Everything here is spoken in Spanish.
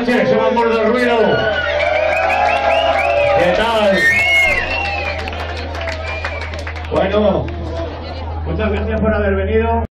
noches, somos Muro del Ruido. ¿Qué tal? Bueno, muchas gracias por haber venido.